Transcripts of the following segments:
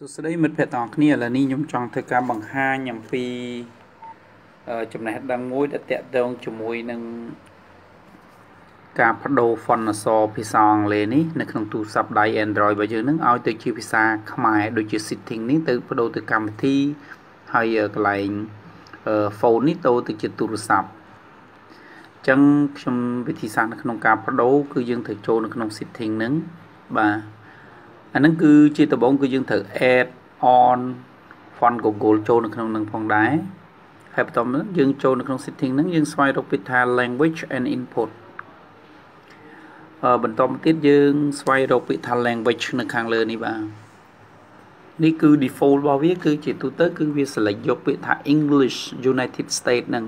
សួស្តីមិត្តភ័ក្តិទាំងអស់គ្នាឥឡូវនេះខ្ញុំចង់ធ្វើការបង្ហាញអំពីចំណេះដឹងមួយដែលតាក់ទងជាមួយនឹងការបដូរ font អក្សរភាសាអង់គ្លេសនេះនៅក្នុងទូរស័ព្ទដៃ Android របស់យើងនឹងឲ្យទៅជាភាសាខ្មែរដូចជា setting នេះទៅបដូរទៅកម្មវិធីហើយកន្លែង phone នេះទៅទៅជាទូរស័ព្ទអញ្ចឹងខ្ញុំវិធីសាស្ត្រនៅក្នុងការបដូរគឺយើងត្រូវចូលនៅក្នុង setting ហ្នឹងបាទ អាហ្នឹងគឺជាដំបូងគឺយើងត្រូវ add on font Google ចូលនៅក្នុងនឹងផងដែរហើយបន្ទាប់មកយើងចូលនៅក្នុង setting ហ្នឹងយើងស្វែងរកពាក្យថា language and input អឺបន្តមកទៀតយើងស្វែងរកពាក្យថា language នៅខាងលើនេះបាទនេះគឺ default របស់វាគឺជាទូទៅគឺវា select យកពាក្យថា English United States ហ្នឹង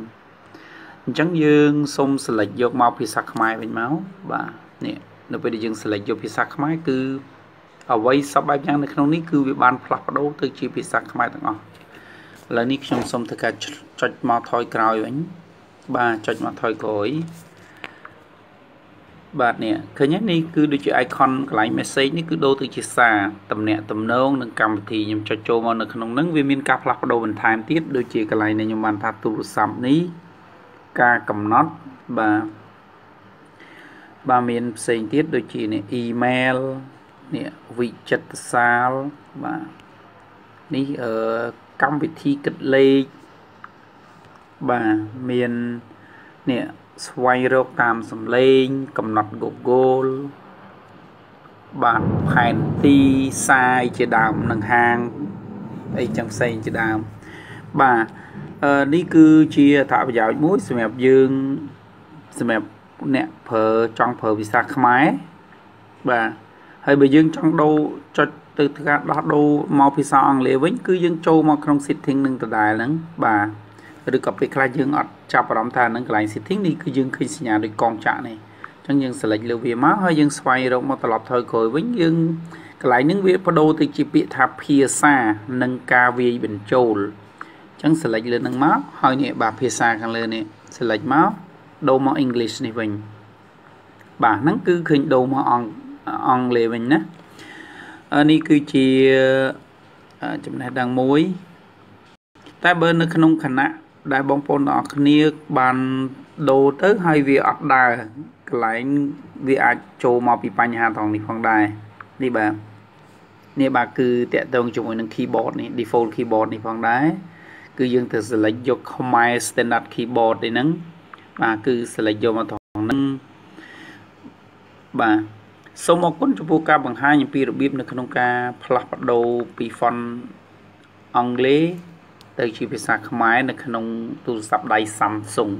អញ្ចឹងយើងសូម select យកមកភាសាខ្មែរវិញមកបាទនេះនៅពេលដែលយើង select យកភាសាខ្មែរគឺ អ្វីសពបែបយ៉ាងនៅក្នុងនេះគឺវាបានផ្លាស់ប្ដូរទៅជាភាសាខ្មែរទាំងអស់ឥឡូវនេះខ្ញុំសូមធ្វើការចុចមកថយក្រោយវិញបាទចុចមកថយក្រោយបាទនេះឃើញនេះគឺដូចជា icon កន្លែង message នេះគឺដូរទៅជាសារតំណាក់តំណងនឹងកម្មវិធីខ្ញុំចុចចូលមកនៅក្នុងហ្នឹងវាមានការផ្លាស់ប្ដូរបន្ថែមទៀតដូចជាកន្លែងនេះខ្ញុំបានថាទូរស័ព្ទនេះការកំណត់បាទបាទមានផ្សេងទៀតដូចជានេះ email នេះវិចិត្រសាលបាទនេះអឺកម្មវិធីគិតលេខបាទមាននេះស្វែងរកតាមសំឡេង កំណត់ Google បាទផែនទីសាយជាដើមនឹងហាងអីចឹងផ្សេងជាដើមបាទអឺនេះគឺជាអត្ថប្រយោជន៍មួយសម្រាប់យើងសម្រាប់អ្នកប្រើចង់ប្រើភាសាខ្មែរបាទ ហើយបើយើងចង់ដូរចុចទៅការដោះដូរមកភាសាអង់គ្លេសវិញគឺយើងចូលមកក្នុង setting នឹងដដែលហ្នឹងបាទឬក៏ពេលខ្លះយើងអត់ចាប់អារម្មណ៍ថានឹងកន្លែង setting នេះគឺយើងឃើញសញ្ញាដូចកងចាក់នេះអញ្ចឹងយើង select លើវាមកហើយយើងស្វែងរកមកត្រឡប់ថយក្រោយវិញយើងកន្លែងហ្នឹងវាបដូរទៅជាពាក្យថាភាសានិងការវាយបញ្ចូលអញ្ចឹង select លើហ្នឹងមកហើយនេះបាទភាសាខាងលើនេះ select មកដូរមក English នេះវិញបាទហ្នឹងគឺឃើញដូរមកអង់ អង់គ្លេសវិញណានេះគឺជាចំណេះដឹងមួយ តែបើនៅក្នុងគណៈដែលបងប្អូនទាំងអស់គ្នាបានដូរទៅហើយវាអត់ដើរកន្លែងវាអាចចូលមកពីបញ្ហាត្រង់នេះផងដែរនេះបាទនេះបាទគឺតកតងជាមួយនឹង keyboard នេះ default keyboard នេះផងដែរគឺយើងត្រូវ select យក Khmer standard keyboard នេះហ្នឹងបាទគឺ select យកមកត្រង់ហ្នឹងបាទ សូមអរគុណចំពោះការបង្ហាញអំពីរបៀបនៅក្នុងការផ្លាស់ប្ដូរពី font អង់គ្លេសទៅជាភាសាខ្មែរនៅក្នុងទូរស័ព្ទដៃ Samsung